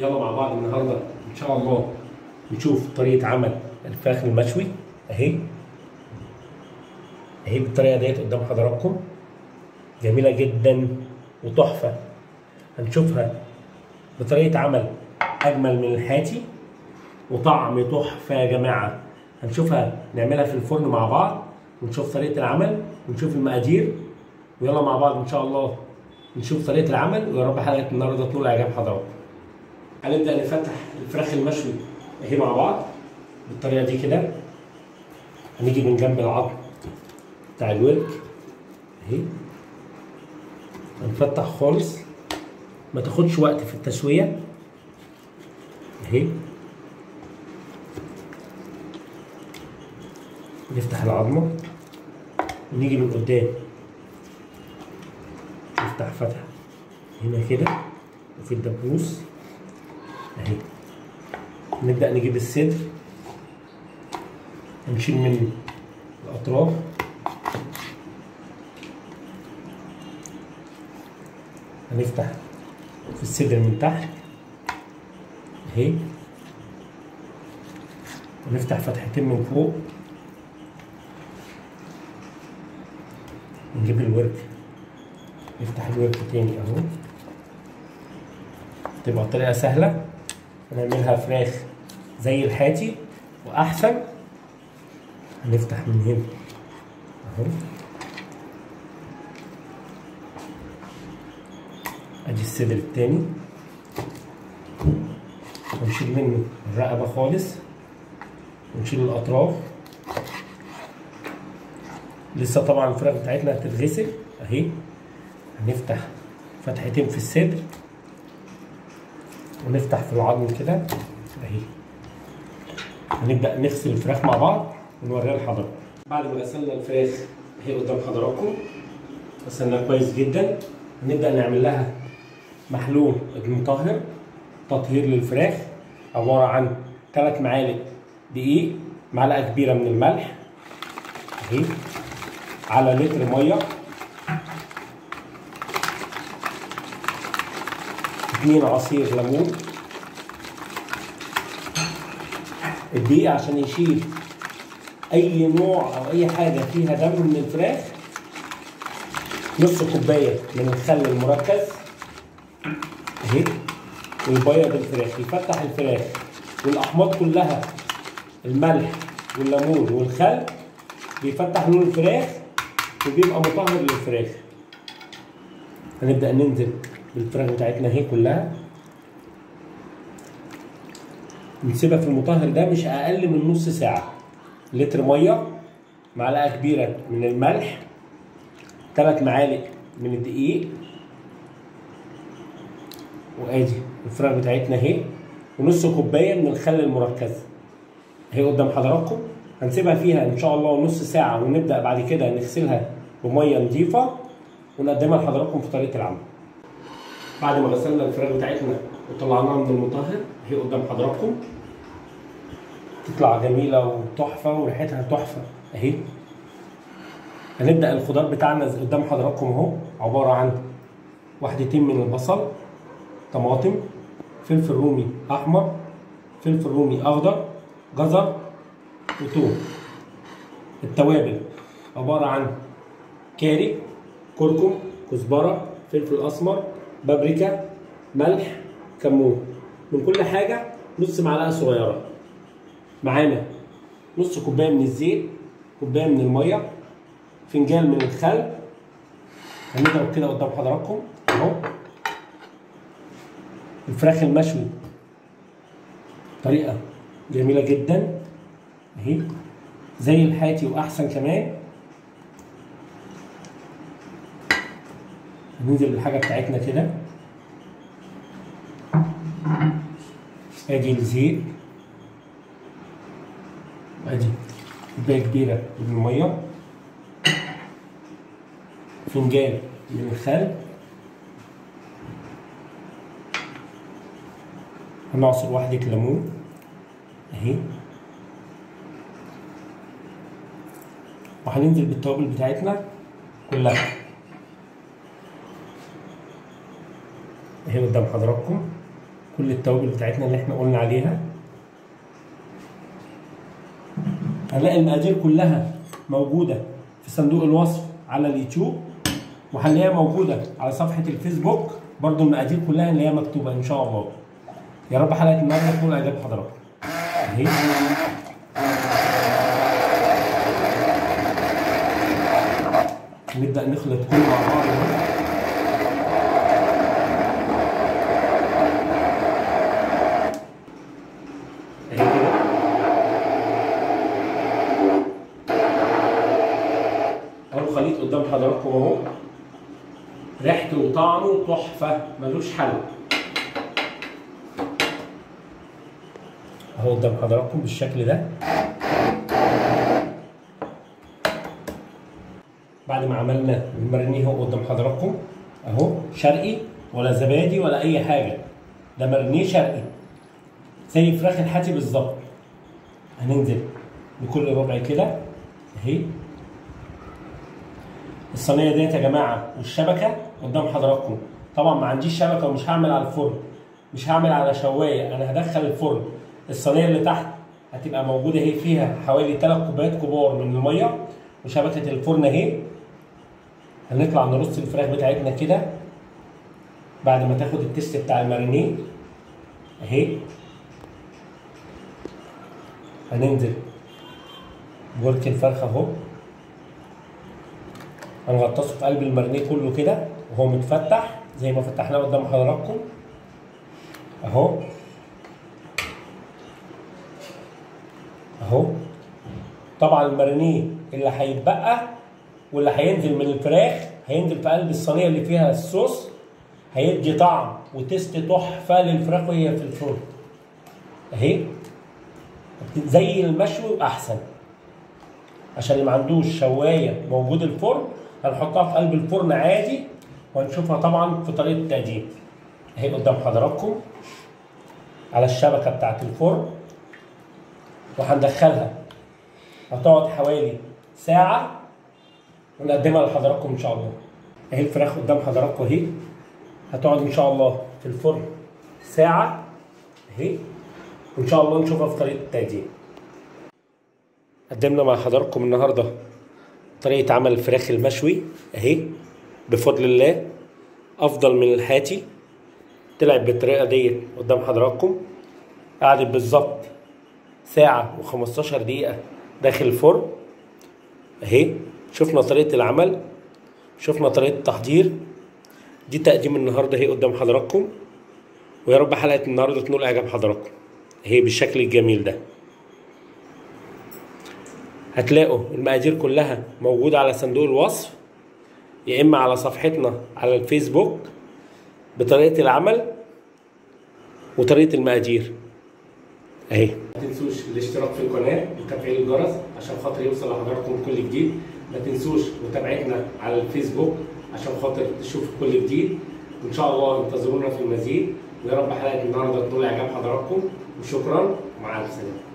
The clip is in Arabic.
يلا مع بعض النهارده إن شاء الله نشوف طريقة عمل الفراخ المشوي. أهي. أهي بالطريقة ديت قدام حضراتكم. جميلة جدا وتحفة. هنشوفها بطريقة عمل أجمل من الحاتي وطعم تحفة يا جماعة. هنشوفها نعملها في الفرن مع بعض. ونشوف طريقة العمل ونشوف المقادير. ويلا مع بعض إن شاء الله نشوف طريقة العمل. ويا رب حلقة النهارده تنول اعجاب حضراتكم. هنبدأ نفتح الفراخ المشوي. اهي مع بعض. بالطريقة دي كده. هنيجي من جنب العظم بتاع الورك. اهي. هنفتح خالص. ما تاخدش وقت في التسوية. اهي. نفتح العظمه ونيجي من قدام. نفتح فتحة. هنا كده. وفي الدبوس. أهي. نبدأ نجيب الصدر. نشيل من الأطراف. هنفتح في الصدر من تحت. أهي. ونفتح فتحتين من فوق. نجيب الورك. نفتح الورك تاني أهو. تبقى الطريقة سهلة. هنعملها فراخ زي الحاتي وأحسن. هنفتح من هنا. أهو. أدي الصدر التاني. ونشيل منه الرقبة خالص. ونشيل الأطراف. لسه طبعا الفراخ بتاعتنا هتتغسل. أهي. هنفتح فتحتين في الصدر. ونفتح في العظم كده. أهي. هنبدأ نغسل الفراخ مع بعض ونوريها لحضراتكم بعد ما غسلنا الفراخ اهي قدام حضراتكم غسلناها كويس جدا. هنبدأ نعمل لها محلول المطهر تطهير للفراخ عبارة عن ثلاث معالق دقيق معلقة كبيرة من الملح. أهي. على لتر مية. اتنين عصير ليمون. الدقيق عشان يشيل أي نوع أو أي حاجة فيها دم من الفراخ. نص كوباية من الخل المركز. أهي. ويبيض الفراخ. يفتح الفراخ. والأحماض كلها الملح والليمون والخل بيفتح لون الفراخ وبيبقى مطهر للفراخ. هنبدأ ننزل. بالفراخ بتاعتنا اهي كلها. نسيبها في المطهر ده مش أقل من نص ساعة. لتر مية معلقة كبيرة من الملح ثلاث معالق من الدقيق. وآدي الفراخ بتاعتنا اهي ونص كوباية من الخل المركز. اهي قدام حضراتكم. هنسيبها فيها إن شاء الله نص ساعة ونبدأ بعد كده نغسلها بمية نظيفة ونقدمها لحضراتكم في طريقة العمل. بعد ما غسلنا الفراخ بتاعتنا وطلعناها من المطهر هي قدام حضراتكم. تطلع جميلة وتحفة وريحتها تحفة. أهي. هنبدأ الخضار بتاعنا قدام حضراتكم أهو. عبارة عن وحدتين من البصل طماطم فلفل رومي أحمر فلفل رومي أخضر جزر وثوم التوابل. عبارة عن كاري كركم كزبرة فلفل أسمر بابريكا ملح كمون. من كل حاجة نص معلقة صغيرة. معانا نص كوباية من الزيت كوباية من المية فنجان من الخل. هنضرب كده قدام حضراتكم. أهو. الفراخ المشوي. طريقة جميلة جدا. أهي. زي الحاتي وأحسن كمان. ننزل بالحاجة بتاعتنا كده. أدي الزيت. أدي كوباية كبيرة من الميه فنجان من الخل هنعصر واحدة ليمون. أهي. وهننزل بالتوابل بتاعتنا كلها. اهي قدام حضراتكم. كل التوابل بتاعتنا اللي إحنا قلنا عليها. هنلاقي المقادير كلها موجودة في صندوق الوصف على اليوتيوب وهنلاقيها موجودة على صفحة الفيسبوك. برضو المقادير كلها اللي هي مكتوبة إن شاء الله. يا رب حلقة النهاردة تكون إعجاب حضراتكم. أهي. نبدأ نخلط كله مع بعض اهو. اهي كده اهو الخليط قدام حضراتكم اهو. ريحته وطعمه تحفة ملوش حل. اهو قدام حضراتكم بالشكل ده. بعد ما عملنا المرنيه اهو قدام حضراتكم اهو شرقي ولا زبادي ولا اي حاجة. ده مرنيه شرقي. زي فراخ الحاتي بالظبط. هننزل بكل ربع كده. اهي. الصينية ديت يا جماعة والشبكه قدام حضراتكم. طبعا ما عنديش شبكة ومش هعمل على الفرن مش هعمل على شواية أنا هدخل الفرن. الصينية اللي تحت هتبقى موجودة اهي فيها حوالي 3 كوبايات كبار من المية وشبكة الفرن اهي. هنطلع نرص الفراخ بتاعتنا كده. بعد ما تاخد التست بتاع المارينيه اهي. هننزل. بورك الفرخة اهو. هنغطسه في قلب المارينيه كله كده وهو متفتح زي ما فتحناه قدام حضراتكم. أهو. أهو. طبعا المارينيه اللي هيتبقى واللي هينزل من الفراخ هينزل في قلب الصينية اللي فيها الصوص هيدي طعم وتست تحفة للفراخ وهي في الفرن. أهي. زي المشوي أحسن. عشان اللي ما عندوش شواية موجود الفرن هنحطها في قلب الفرن عادي وهنشوفها طبعا في طريقة التقديم اهي قدام حضراتكم على الشبكة بتاعت الفرن. وهندخلها. هتقعد حوالي ساعة ونقدمها لحضراتكم إن شاء الله. اهي الفراخ قدام حضراتكم اهي. هتقعد إن شاء الله في الفرن ساعة اهي. وإن شاء الله نشوفها في طريقة التقديم قدمنا مع حضراتكم النهارده. طريقة عمل الفراخ المشوي أهي بفضل الله أفضل من الحاتي طلعت بالطريقة ديت قدام حضراتكم. قعدت بالظبط ساعة و15 دقيقة داخل الفرن. أهي شفنا طريقة العمل شفنا طريقة التحضير. دي تقديم النهارده أهي قدام حضراتكم. ويا رب حلقة النهارده تنول إعجاب حضراتكم. أهي بالشكل الجميل ده. هتلاقوا المقادير كلها موجودة على صندوق الوصف يا إما على صفحتنا على الفيسبوك بطريقة العمل وطريقة المقادير. أهي. ما تنسوش الاشتراك في القناة وتفعيل الجرس عشان خاطر يوصل لحضراتكم كل جديد. ما تنسوش متابعتنا على الفيسبوك عشان خاطر تشوفوا كل جديد. وإن شاء الله انتظرونا في المزيد. ويا رب حلقة النهاردة تنول إعجاب حضراتكم. وشكرا. ومع الف سلامة